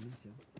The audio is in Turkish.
Neyse.